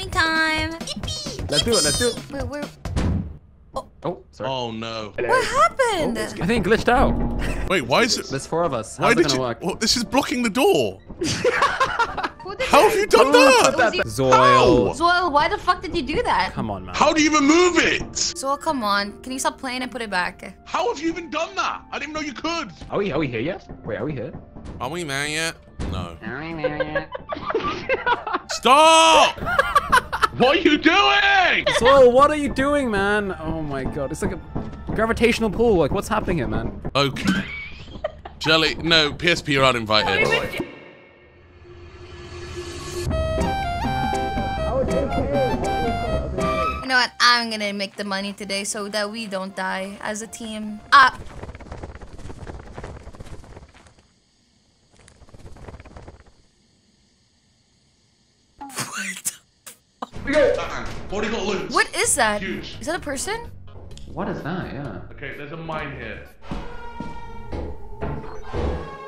gaming time. Yippee! Let's do it. Let's do it. Wait, where? Oh, oh, sorry. Oh no. What happened? I think glitched out. Wait, why is it? There's four of us. Why How's it did gonna you? work? Well, this is blocking the door. How have you done that? Was you- Zoil. Zoil, why the fuck did you do that? Come on, man. How do you even move it? So come on, can you stop playing and put it back? How have you even done that? I didn't even know you could. Are we? Are we here yet? Wait, are we here? Are we there yet? No. Stop! what are you doing? Zoil, what are you doing, man? Oh my god, it's like a gravitational pull. Like, what's happening here, man? Okay. Jelly, no, PSP are uninvited. You know what? I'm gonna make the money today so that we don't die as a team. Ah. What? Already got loot. What is that? Huge. Is that a person? What is that? Yeah. Okay, there's a mine here.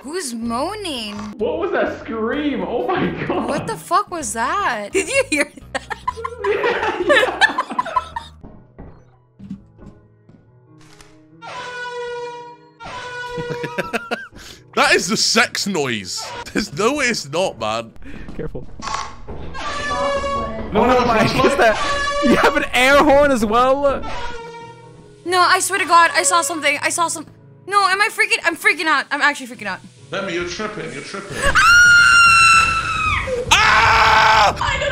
Who's moaning? What was that scream? Oh my god. What the fuck was that? Did you hear that? That is the sex noise. There's no way it's not, man. Careful. No, no, oh my. What's that? You have an air horn as well? No, I swear to God, I saw something. I saw some. No, am I freaking? I'm freaking out. I'm actually freaking out. Lemmy, you're tripping, you're tripping. ah! I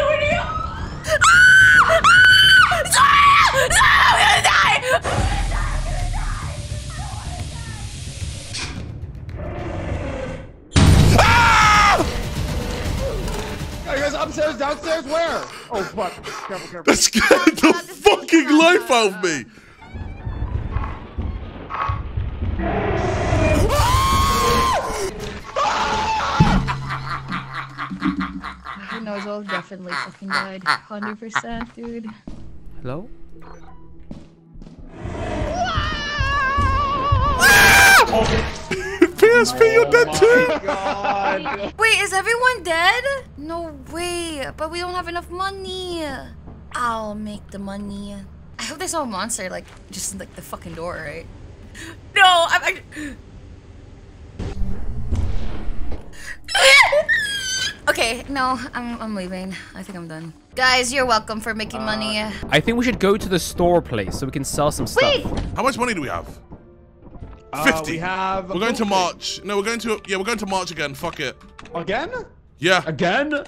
Oh fuck! Careful, careful. That scared the fucking life out of me. Who knows? Zoil definitely fucking died. 100%, dude. Hello? Ah! PSP, you're dead too. Oh, Wait, is everyone dead? No way, but we don't have enough money. I'll make the money. I hope there's no monster, like, just like the fucking door, right? No, I'm. I... okay, no, I'm, I'm leaving. I think I'm done. Guys, you're welcome for making money. Uh, I think we should go to the store place so we can sell some stuff. Wait! How much money do we have? Uh, 50. we have. We're going to March. No, we're going to. Yeah, we're going to March again. Fuck it. again. Yeah. Again?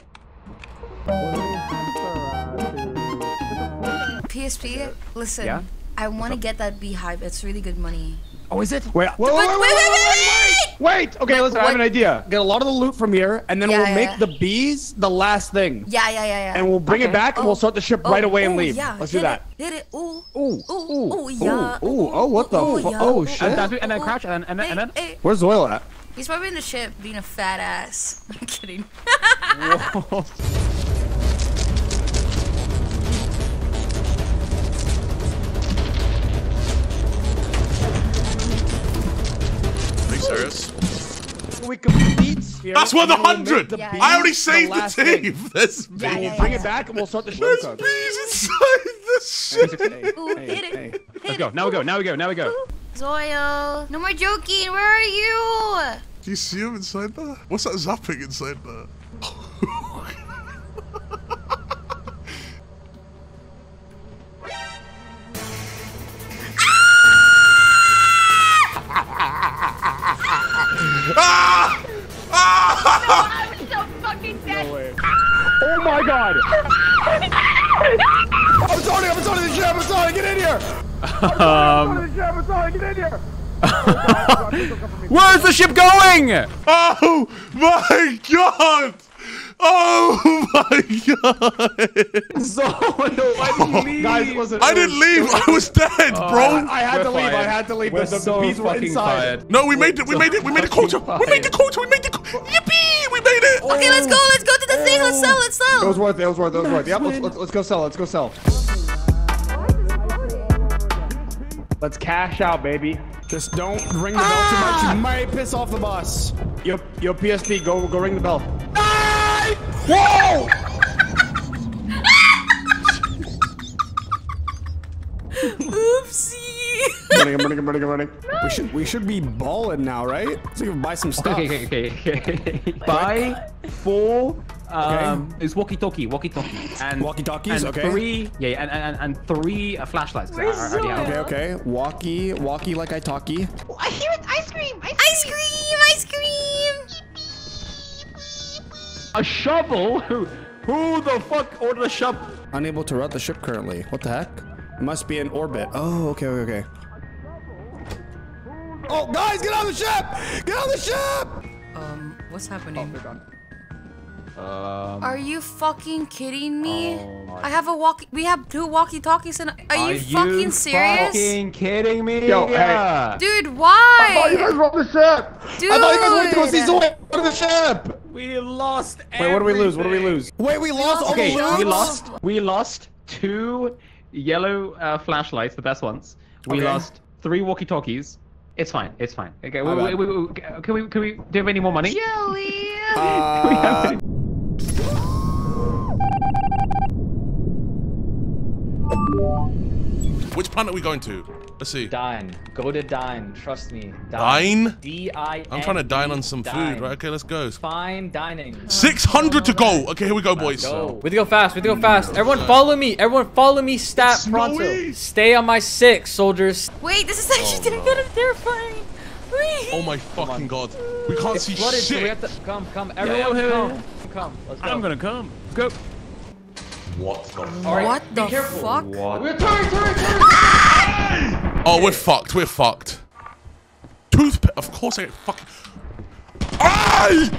PSP, listen. Yeah? I want to get that beehive. It's really good money. Oh, is it? Wait, whoa, whoa, wait, wait, wait, wait, wait, Okay, listen, I have an idea. Get a lot of the loot from here, and then we'll make the bees the last thing. Yeah, yeah, yeah, yeah. And we'll bring it back, and we'll oh, start the ship right oh, away and leave. Yeah, Let's do that. Did it? Ooh, ooh, ooh, ooh, yeah. Ooh, oh, what the? Oh shit! And then crouch, and then and then. Where's Zoil at? He's probably in the ship being a fat ass. I'm kidding. Whoa. Are serious? We complete here. That's worth a the we'll hundred. Yeah, I already saved the, last team. thing. There's bees. Yeah, We'll yeah, bring yeah. it back, and we'll start the show. There's cook. bees inside the ship. Hey, Ooh, hey, hey. Let's go. Now we go. Now we go. Now we go. Zoyo. No more joking. Where are you? Do you see him inside there? What's that zapping inside there? Um, here! where's the ship going? Oh my god! Oh my god! Zoil, why did you leave? Guys, listen. I didn't leave. I was dead, uh, bro. I had to We're leave, I had to leave. We're The, the, so bees were inside. fired. No, we made it. We so made it. We made a fucking quota. We made the quota. We made the quota. Yippee! We made it. Okay, let's go. Let's go to the oh. thing. Let's sell. Let's sell. It was sell. worth it, it was worth it, it was worth it. Yep, let's, let's, let's go sell, let's go sell. Let's cash out, baby. Just don't ring the bell ah! too much. You ah! might piss off the boss. Yo, yo, PSP, go, go ring the bell. Ah! Whoa! Oopsie! running, I'm running, I'm running, I'm running. No. We should, we should be balling now, right? So you can buy some stuff. Okay, okay. okay. buy full um, it's walkie-talkie, walkie-talkie, and Walkie-talkies, and okay. Three, yeah, and and, and three uh, flashlights. 'cause I- Where's I already have Zoe? them. Okay, okay. Walkie, walkie like I talkie. Oh, I hear it. Ice cream. Ice, Ice cream, ice cream. A shovel? Who, who the fuck ordered a shovel? Unable to route the ship currently. What the heck? It must be in orbit. Oh, okay, okay, okay. Oh, guys, get on the ship! Get on the ship! Um, what's happening? Um, Are you fucking kidding me? Oh I have a walkie. We have two walkie-talkies, and are, you fucking serious, fucking kidding me? Yo, hey. Yeah. dude? I thought you guys Why, were on the ship. dude? I thought you guys wanted to go see Zoe on the ship. We lost. Wait, what do we lose? What do we lose? Wait, we lost all Okay, the lost- we lost. We lost two yellow uh, flashlights, the best ones. We Okay. lost three walkie-talkies. It's fine. It's fine. Okay. My We, bad. we, we, we, can we? Can we? Do you have any more money? Jelly. Uh, Which planet are we going to? Let's see. Dine. Go to dine. Trust me. Dine? D-I-N-E. I'm trying to dine on some Dine. food, right? Okay, let's go. Fine dining. 600 to go. Okay, here we go, boys. Go. We have to go fast. We have to go fast. Everyone follow me. Everyone follow me. Stat pronto. Stay on my six, soldiers. Wait, this is actually Oh, kind of terrifying. Wait. Oh my fucking god. We can't It's see flooded, so we shit. have to come, come. yeah, Everyone yeah, come. Come. Let's go. I'm gonna come. Go. What the Alright, what be the careful. fuck? We're turning, turning, turning. Oh, we're fucked. We're fucked. Toothpick. Of course I get fucking. Aye!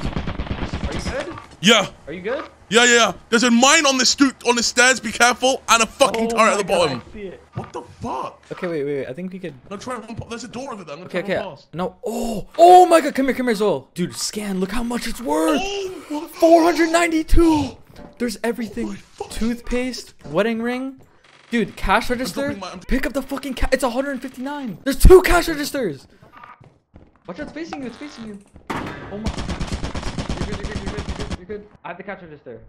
Are you good? Yeah. Are you good? Yeah, yeah, yeah. There's a mine on the stoop on the stairs. Be careful, and a fucking Oh turret at the God, bottom. I see it. What the fuck? Okay, wait, wait, wait. I think we could. I'm trying to run. There's a door over there. I'm gonna Okay, try okay. past. No. Oh, oh my God! Come here, come here, Zoil. Dude, scan. Look how much it's worth. Oh, 492. There's everything. Oh Toothpaste, wedding ring. Dude, cash register. my- Pick up the fucking ca- It's 159. There's two cash registers. Watch out, it's facing you, it's facing you. Oh my. You're good, you're good, you're good, you're good, you're good. I have the cash register.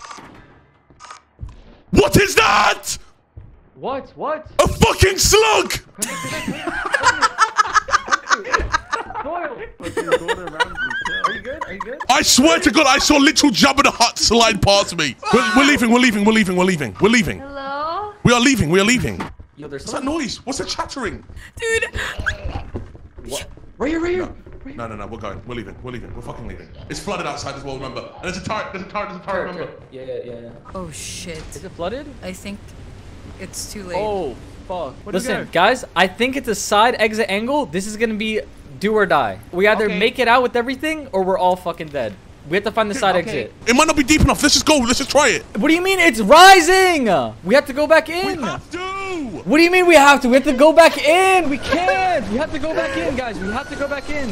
What is that? What? What? A fucking slug! Doyle! Are you good? Are you good? I swear to God, I saw literal Jabba the Hutt slide past me. We're, we're leaving. We're leaving. We're leaving. We're leaving. We're leaving. Hello? We are leaving. We are leaving. Yo, there's What's that noise? What's the chattering? Dude. Right here, right here! No, no, no. We're going. We're leaving. We're leaving. We're fucking leaving. It's flooded outside as well. Remember. And there's a turret. There's a turret. There's a turret. Remember. Yeah, yeah, yeah, yeah. Oh shit. Is it flooded? I think it's too late. Oh, fuck. Listen, guys, I think it's a side exit angle. This is gonna be do or die. We either Okay. make it out with everything or we're all fucking dead. We have to find the side Okay. exit. It might not be deep enough. Let's just go. Let's just try it. What do you mean it's rising? We have to go back in. We in. have to. What do you mean we have to? We have to go back in. We can't. We have to go back in, guys. We have to go back in.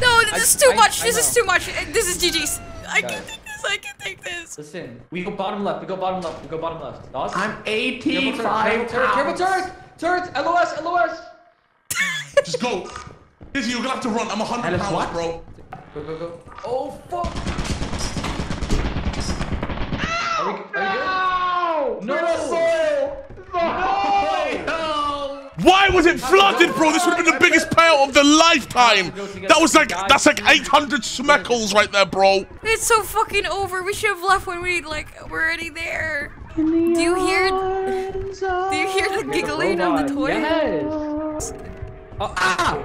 No, this I- is too I- much. I this is too much. This is GG's. I Got can it. take this. I can take this. Listen, we go bottom left, we go bottom left, we go bottom left. Nos? I'm Careful 85 turret, careful turret, careful turret! Turret! LOS, LOS! Just go. Izzy, you're gonna have to run. I'm a hundred Alice, pounds, what? bro. Go, go, go. Oh, fuck! Are we, are you good? No! No! Why was it flooded, bro? This would have been the biggest payout of the lifetime. That was like that's like 800 smeckles right there, bro. It's so fucking over. We should have left when we like were already there. Do you hear? Do you hear the giggling on the toy? Yes! Oh, ah!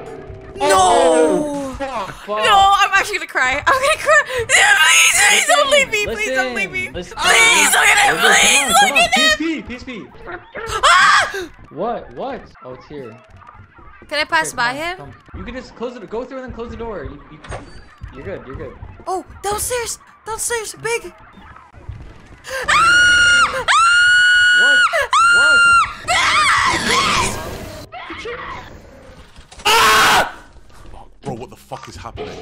No! Fuck. No, I'm actually gonna cry. I'm gonna cry. Please, please don't leave me. Please don't leave me. Listen, Please look at him. Please look at him. PSP, PSP. Ah! What? What? Oh, it's here. Can I pass Here, by him? come. You can just close it. Go through and then close the door. You, you, you're good. You're good. Oh, downstairs. Downstairs. Big. Ah! What? What? Bro, what the fuck is happening?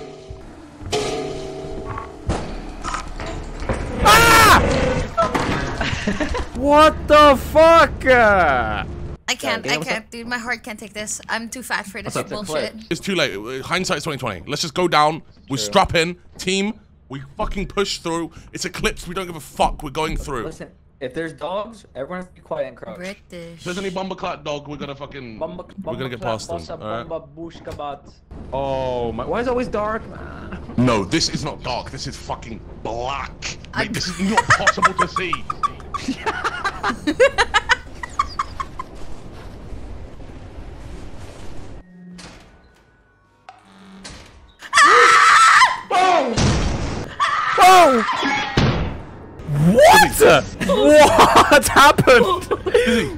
What the fuck? I can't. I can't, dude. My heart can't take this. I'm too fat for this? It's bullshit. It's too late. Hindsight's 2020. Let's just go down. We strap in. Team. We fucking push through. It's eclipse. We don't give a fuck. We're going through. Listen, If there's dogs, everyone has to be quiet and crouch. British. If there's any bumbleclat dog, we're gonna fucking Bamba, we're gonna get past them. Alright. Alright. Oh my! Why is it always dark, man? No, this is not dark. This is fucking black. Mate, this is not possible to see. What? Oh! Oh! What happened?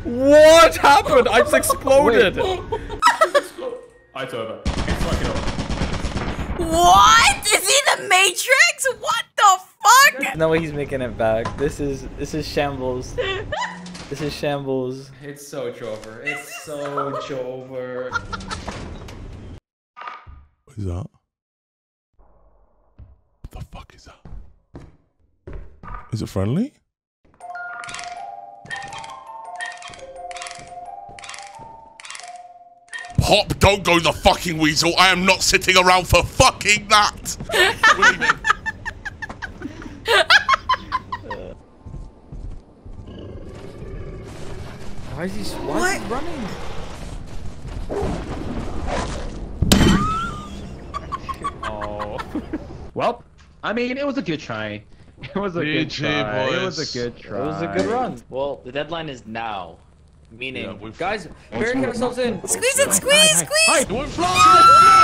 what happened? I just exploded. It's over. It's fucking over. What? Is he the Matrix? What the fuck? No way he's making it back. This is this is shambles. This is shambles. It's so Joever. It's so Joever. What is that? What the fuck is that? Is it friendly? Pop, don't go the fucking weasel. I am not sitting around for fucking that. We're. Why is he why is he running? Oh. Well, I mean, it was a good try. It was a good GG, try. It was a good try. It was a good run. Well, the deadline is now. Meaning, Yeah, we've- Guys, barricade ourselves in. Squeeze it, squeeze, squeeze. It won't fly.